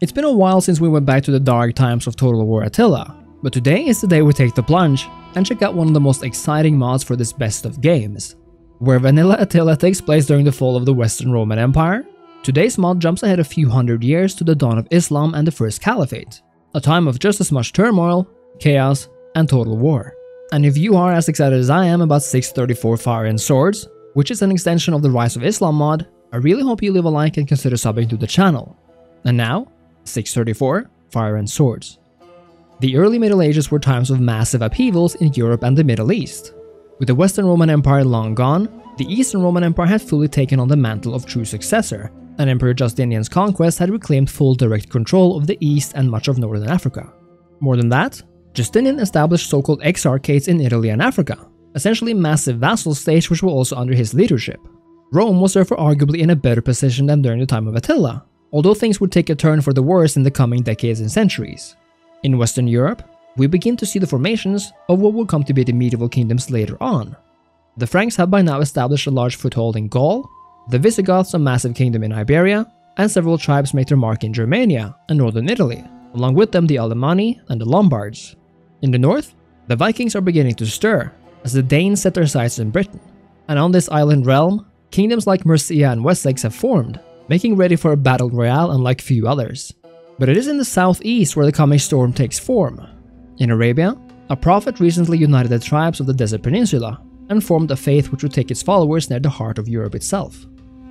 It's been a while since we went back to the dark times of Total War Attila, but today is the day we take the plunge and check out one of the most exciting mods for this best of games. Where Vanilla Attila takes place during the fall of the Western Roman Empire, today's mod jumps ahead a few hundred years to the dawn of Islam and the First Caliphate, a time of just as much turmoil, chaos, and total war. And if you are as excited as I am about 634 Fire and Swords, which is an extension of the Rise of Islam mod, I really hope you leave a like and consider subbing to the channel. And now, 634 Fire and Swords. The early Middle Ages were times of massive upheavals in Europe and the Middle East. With the Western Roman Empire long gone, the Eastern Roman Empire had fully taken on the mantle of true successor, and Emperor Justinian's conquest had reclaimed full direct control of the East and much of Northern Africa. More than that, Justinian established so-called exarchates in Italy and Africa, essentially massive vassal states which were also under his leadership. Rome was therefore arguably in a better position than during the time of Attila, although things would take a turn for the worse in the coming decades and centuries. In Western Europe, we begin to see the formations of what will come to be the medieval kingdoms later on. The Franks have by now established a large foothold in Gaul, the Visigoths a massive kingdom in Iberia, and several tribes make their mark in Germania and northern Italy, along with them the Alemanni and the Lombards. In the north, the Vikings are beginning to stir as the Danes set their sights in Britain, and on this island realm, kingdoms like Mercia and Wessex have formed, making ready for a battle royale unlike few others. But it is in the southeast where the coming storm takes form. In Arabia, a prophet recently united the tribes of the Desert Peninsula and formed a faith which would take its followers near the heart of Europe itself.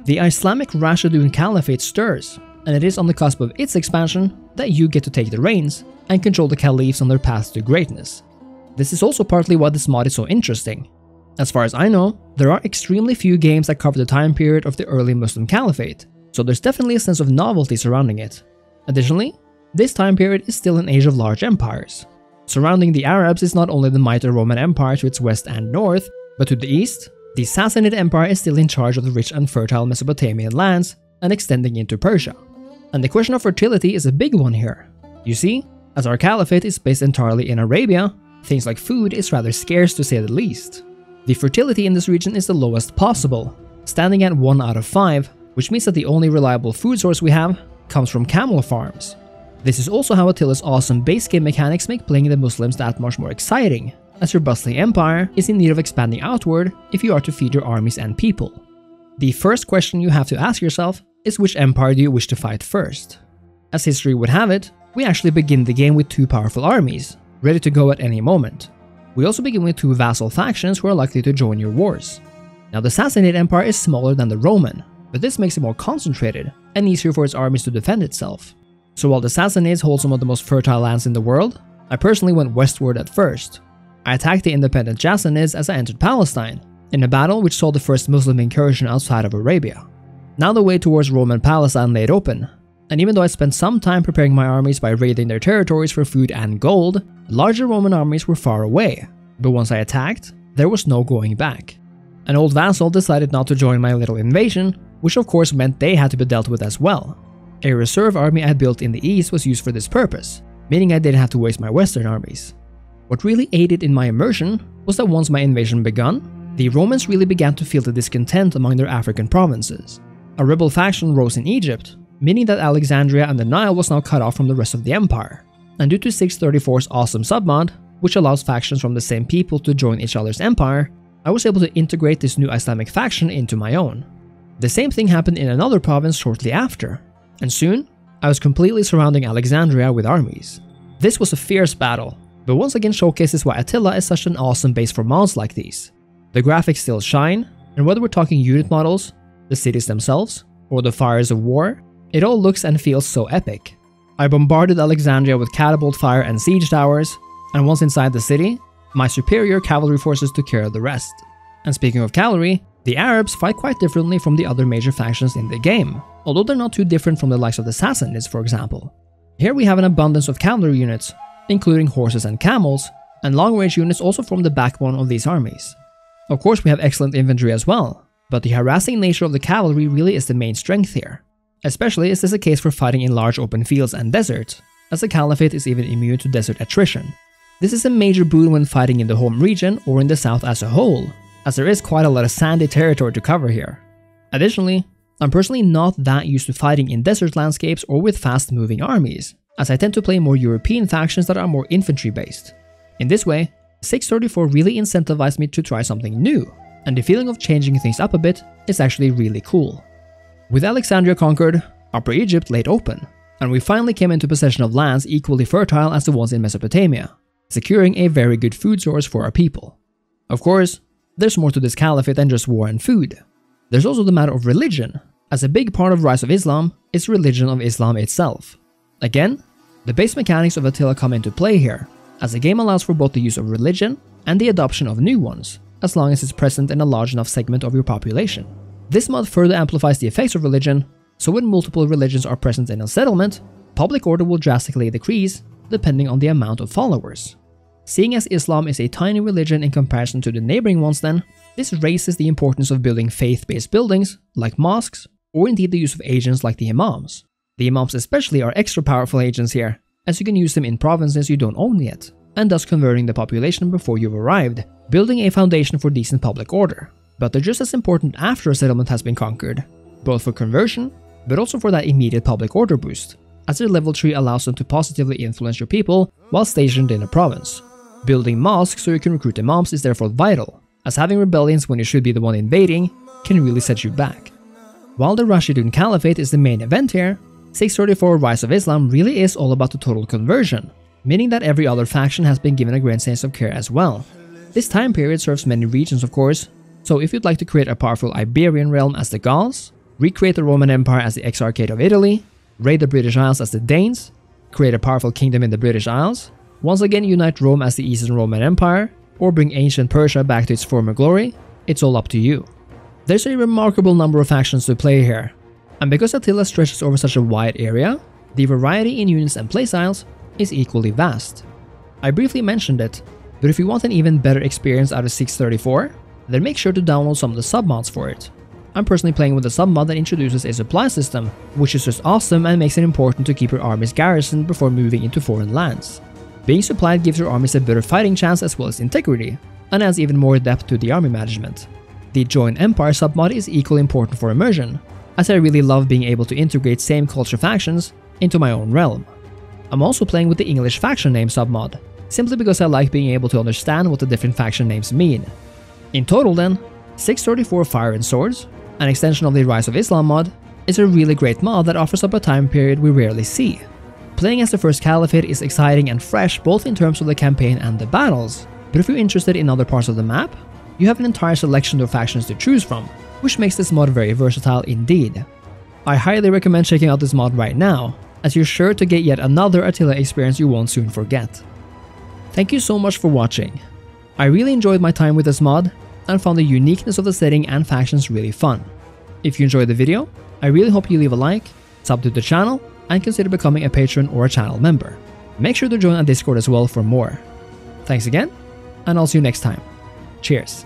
The Islamic Rashidun Caliphate stirs, and it is on the cusp of its expansion that you get to take the reins and control the caliphs on their path to greatness. This is also partly why this mod is so interesting. As far as I know, there are extremely few games that cover the time period of the early Muslim Caliphate, so there's definitely a sense of novelty surrounding it. Additionally, this time period is still an age of large empires. Surrounding the Arabs is not only the mighty Roman Empire to its west and north, but to the east, the Sassanid Empire is still in charge of the rich and fertile Mesopotamian lands and extending into Persia. And the question of fertility is a big one here. You see, as our caliphate is based entirely in Arabia, things like food is rather scarce to say the least. The fertility in this region is the lowest possible, standing at 1 out of 5, which means that the only reliable food source we have comes from camel farms. This is also how Attila's awesome base game mechanics make playing the Muslims that much more exciting, as your bustling empire is in need of expanding outward if you are to feed your armies and people. The first question you have to ask yourself is which empire do you wish to fight first? As history would have it, we actually begin the game with two powerful armies, ready to go at any moment. We also begin with two vassal factions who are likely to join your wars. Now the Sassanid Empire is smaller than the Roman, but this makes it more concentrated and easier for its armies to defend itself. So while the Sassanids hold some of the most fertile lands in the world, I personally went westward at first. I attacked the independent Ghassanids as I entered Palestine, in a battle which saw the first Muslim incursion outside of Arabia. Now the way towards Roman Palestine laid open, and even though I spent some time preparing my armies by raiding their territories for food and gold, larger Roman armies were far away. But once I attacked, there was no going back. An old vassal decided not to join my little invasion, which of course meant they had to be dealt with as well. A reserve army I had built in the east was used for this purpose, meaning I didn't have to waste my western armies. What really aided in my immersion was that once my invasion begun, the Romans really began to feel the discontent among their African provinces. A rebel faction rose in Egypt, meaning that Alexandria and the Nile was now cut off from the rest of the empire. And due to 634's awesome submod, which allows factions from the same people to join each other's empire, I was able to integrate this new Islamic faction into my own. The same thing happened in another province shortly after, and soon, I was completely surrounding Alexandria with armies. This was a fierce battle, but once again showcases why Attila is such an awesome base for mods like these. The graphics still shine, and whether we're talking unit models, the cities themselves, or the fires of war, it all looks and feels so epic. I bombarded Alexandria with catapult fire and siege towers, and once inside the city, my superior cavalry forces took care of the rest. And speaking of cavalry, the Arabs fight quite differently from the other major factions in the game, although they're not too different from the likes of the Sassanids for example. Here we have an abundance of cavalry units, including horses and camels, and long-range units also form the backbone of these armies. Of course we have excellent infantry as well, but the harassing nature of the cavalry really is the main strength here. Especially is this a case for fighting in large open fields and deserts, as the Caliphate is even immune to desert attrition. This is a major boon when fighting in the home region or in the south as a whole, as there is quite a lot of sandy territory to cover here. Additionally, I'm personally not that used to fighting in desert landscapes or with fast moving armies, as I tend to play more European factions that are more infantry based. In this way, 634 really incentivized me to try something new, and the feeling of changing things up a bit is actually really cool. With Alexandria conquered, Upper Egypt laid open, and we finally came into possession of lands equally fertile as the ones in Mesopotamia, securing a very good food source for our people. Of course, there's more to this caliphate than just war and food. There's also the matter of religion, as a big part of Rise of Islam is religion of Islam itself. Again, the base mechanics of Attila come into play here, as the game allows for both the use of religion and the adoption of new ones, as long as it's present in a large enough segment of your population. This mod further amplifies the effects of religion, so when multiple religions are present in a settlement, public order will drastically decrease depending on the amount of followers. Seeing as Islam is a tiny religion in comparison to the neighboring ones then, this raises the importance of building faith-based buildings, like mosques, or indeed the use of agents like the imams. The imams especially are extra powerful agents here, as you can use them in provinces you don't own yet, and thus converting the population before you've arrived, building a foundation for decent public order. But they're just as important after a settlement has been conquered, both for conversion, but also for that immediate public order boost, as their level tree allows them to positively influence your people while stationed in a province. Building mosques so you can recruit imams is therefore vital, as having rebellions when you should be the one invading can really set you back. While the Rashidun Caliphate is the main event here, 634 Rise of Islam really is all about the total conversion, meaning that every other faction has been given a great sense of care as well. This time period serves many regions of course, so if you'd like to create a powerful Iberian realm as the Gauls, recreate the Roman Empire as the Exarchate of Italy, raid the British Isles as the Danes, create a powerful kingdom in the British Isles, once again unite Rome as the Eastern Roman Empire, or bring ancient Persia back to its former glory, it's all up to you. There's a remarkable number of factions to play here, and because Attila stretches over such a wide area, the variety in units and playstyles is equally vast. I briefly mentioned it, but if you want an even better experience out of 634, then make sure to download some of the submods for it. I'm personally playing with a submod that introduces a supply system, which is just awesome and makes it important to keep your armies garrisoned before moving into foreign lands. Being supplied gives your armies a better fighting chance as well as integrity, and adds even more depth to the army management. The Join Empire submod is equally important for immersion, as I really love being able to integrate same culture factions into my own realm. I'm also playing with the English faction name submod, simply because I like being able to understand what the different faction names mean. In total then, 634 Fire and Swords, an extension of the Rise of Islam mod, is a really great mod that offers up a time period we rarely see. Playing as the first Caliphate is exciting and fresh both in terms of the campaign and the battles, but if you're interested in other parts of the map, you have an entire selection of factions to choose from, which makes this mod very versatile indeed. I highly recommend checking out this mod right now, as you're sure to get yet another Attila experience you won't soon forget. Thank you so much for watching. I really enjoyed my time with this mod, and found the uniqueness of the setting and factions really fun. If you enjoyed the video, I really hope you leave a like, sub to the channel, and consider becoming a patron or a channel member. Make sure to join our Discord as well for more. Thanks again, and I'll see you next time. Cheers.